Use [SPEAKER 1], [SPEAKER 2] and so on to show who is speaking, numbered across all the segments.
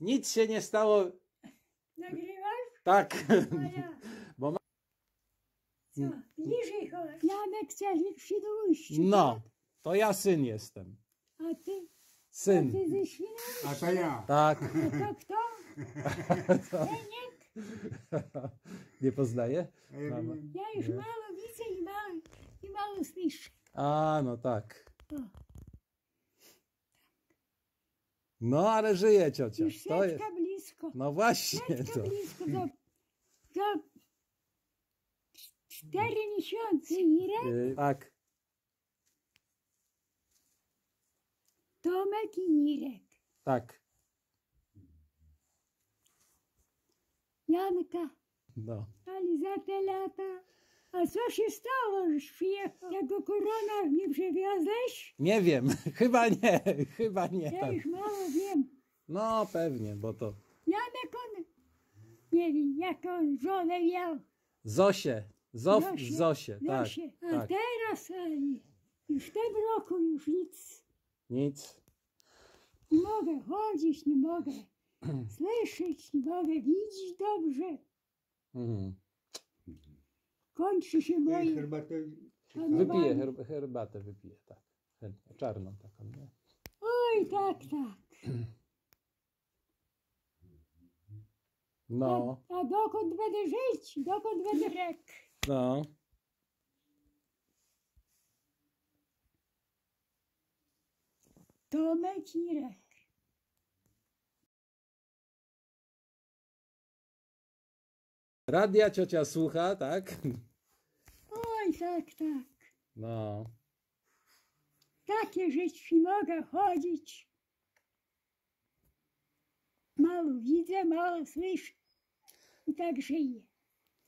[SPEAKER 1] Nic się nie stało.
[SPEAKER 2] Nagrywasz?
[SPEAKER 1] Tak.
[SPEAKER 2] A ja.
[SPEAKER 1] Bo ma...
[SPEAKER 2] Co? Bliżej chodź. Janek do ujścia.
[SPEAKER 1] No, to ja syn jestem.
[SPEAKER 2] A ty? A
[SPEAKER 1] Syn.
[SPEAKER 2] ty ze świną?
[SPEAKER 3] A to ja.
[SPEAKER 1] Tak.
[SPEAKER 2] A to kto? Heniek?
[SPEAKER 1] Nie poznaję?
[SPEAKER 3] A ja
[SPEAKER 1] Mama.
[SPEAKER 2] Ja już mało widzę i mało, i mało słyszę.
[SPEAKER 1] A, no tak.
[SPEAKER 2] O,
[SPEAKER 1] No, ale żyje ciocia.
[SPEAKER 2] już
[SPEAKER 1] To jest.
[SPEAKER 2] blisko.
[SPEAKER 1] No właśnie
[SPEAKER 2] Setka
[SPEAKER 1] to.
[SPEAKER 2] blisko. Za, za cztery miesiące. Irek,
[SPEAKER 1] Y, Tak.
[SPEAKER 2] Tomek i Irek.
[SPEAKER 1] Tak.
[SPEAKER 2] Janka.
[SPEAKER 1] No.
[SPEAKER 2] Ale za te lata. A co się stało, że przyjechał? Tego korona nie przewiozłeś?
[SPEAKER 1] Nie wiem. Chyba nie. Chyba nie.
[SPEAKER 2] Ja już mało wiem.
[SPEAKER 1] No pewnie, bo to.
[SPEAKER 2] Janek on, nie wiem, jak on żonę miał.
[SPEAKER 1] Zosię. Zof...
[SPEAKER 2] Zosię.
[SPEAKER 1] Zosię. Tak.
[SPEAKER 2] Zosie. A
[SPEAKER 1] tak.
[SPEAKER 2] teraz ani, już w tym roku już nic.
[SPEAKER 1] Nic.
[SPEAKER 2] Nie mogę chodzić, nie mogę słyszeć, nie mogę widzieć dobrze.
[SPEAKER 1] Mhm.
[SPEAKER 2] Kończy się moje.
[SPEAKER 3] herbatę
[SPEAKER 1] Wypiję herb herbatę, wypiję, tak. Chętnie. Czarną taką, nie?
[SPEAKER 2] Oj, tak, tak.
[SPEAKER 1] No,
[SPEAKER 2] A, a dokąd będę żyć? Dokąd będę rek?
[SPEAKER 1] no.
[SPEAKER 2] Tomek i rek.
[SPEAKER 1] Radia ciocia słucha, tak?
[SPEAKER 2] Oj, tak, tak.
[SPEAKER 1] No.
[SPEAKER 2] Takie rzeczy mogę chodzić. Mało widzę, mało słyszę. I tak żyję.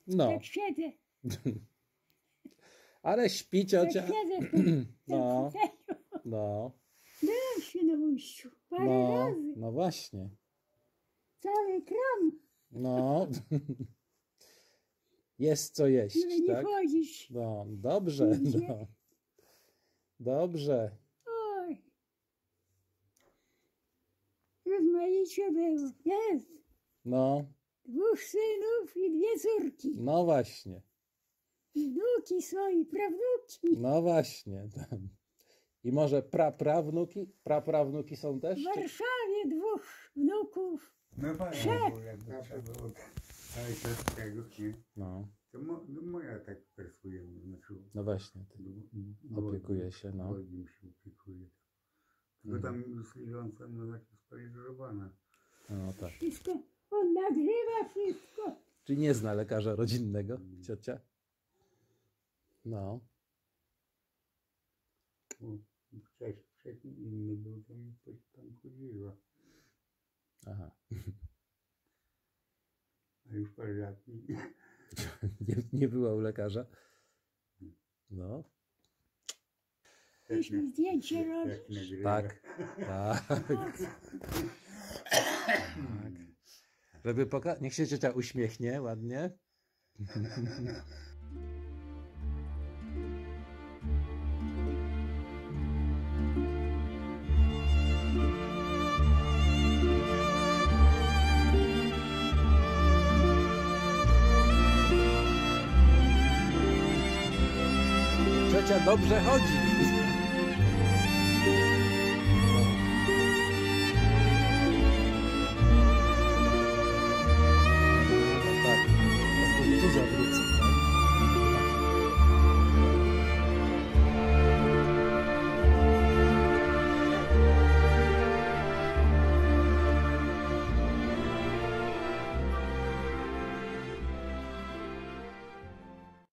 [SPEAKER 1] No.
[SPEAKER 2] Tak siedzę.
[SPEAKER 1] Ale śpi
[SPEAKER 2] Tak
[SPEAKER 1] ciocia.
[SPEAKER 2] siedzę w tym,
[SPEAKER 1] No.
[SPEAKER 2] tym.
[SPEAKER 1] No.
[SPEAKER 2] Byłem się na ujściu parę
[SPEAKER 1] No.
[SPEAKER 2] razy.
[SPEAKER 1] No właśnie.
[SPEAKER 2] Cały kram,
[SPEAKER 1] No. Jest co jeść,
[SPEAKER 2] nie
[SPEAKER 1] tak?
[SPEAKER 2] chodzić.
[SPEAKER 1] No, dobrze.
[SPEAKER 2] Nigdzie.
[SPEAKER 1] No. Dobrze.
[SPEAKER 2] Oj. Rozmaicie było. Jest.
[SPEAKER 1] No,
[SPEAKER 2] Dwóch synów i dwie córki.
[SPEAKER 1] no właśnie.
[SPEAKER 2] I wnuki są i prawnuki.
[SPEAKER 1] No właśnie. I może praprawnuki? Praprawnuki są też?
[SPEAKER 2] W
[SPEAKER 1] Czy...
[SPEAKER 2] Warszawie dwóch wnuków.
[SPEAKER 3] No fajnie było, jak zawsze było. Ale to tego, nie?
[SPEAKER 1] No,
[SPEAKER 3] To mo, no moja tak persuje, znaczy
[SPEAKER 1] no właśnie. Ty. Opiekuje się, no.
[SPEAKER 3] Godzin się opiekuje. Tylko tam z Ilonca, no tak sparyżowana.
[SPEAKER 1] No tak.
[SPEAKER 2] Wszystko. On nagrywa wszystko.
[SPEAKER 1] Czyli nie zna lekarza rodzinnego, ciocia? No.
[SPEAKER 3] Bo wcześniej, inny był, to mi coś tam chodziła.
[SPEAKER 1] Aha.
[SPEAKER 3] Już parę lat nie.
[SPEAKER 1] Nie, była u lekarza? No.
[SPEAKER 2] Myśmy zdjęcie robić.
[SPEAKER 1] Tak. Tak. tak. Żeby poka- Niech się ciocia uśmiechnie ładnie. trzecia dobrze chodzi.